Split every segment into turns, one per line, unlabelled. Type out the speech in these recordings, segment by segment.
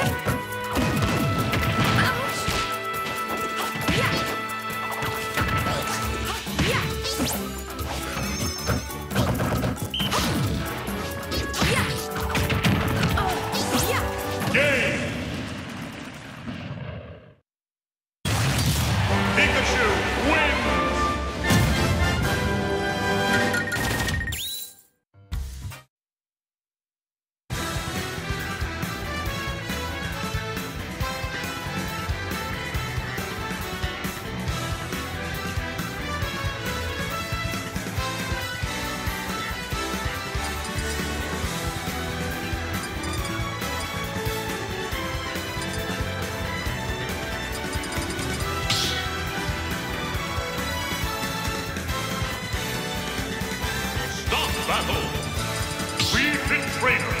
Hey! Battle! We fit trainer!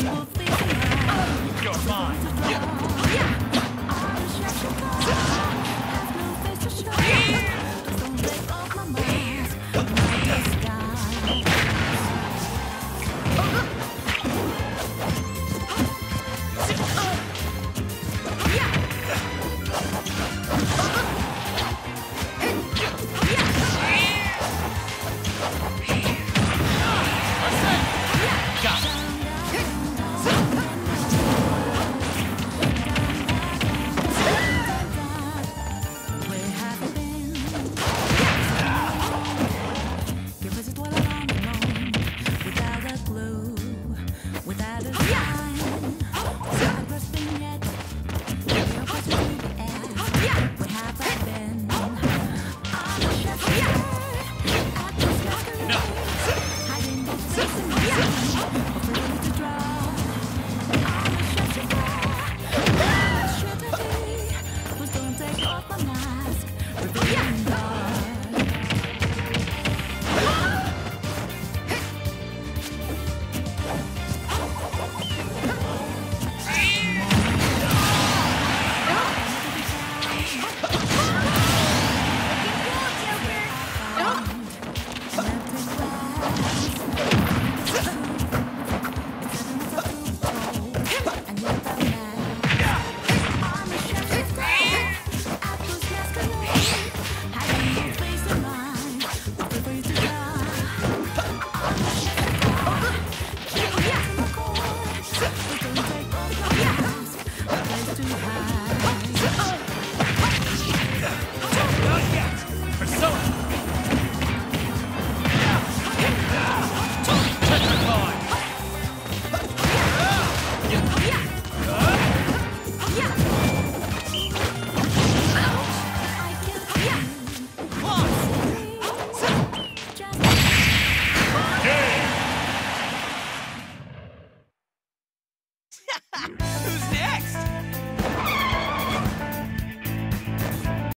Yeah.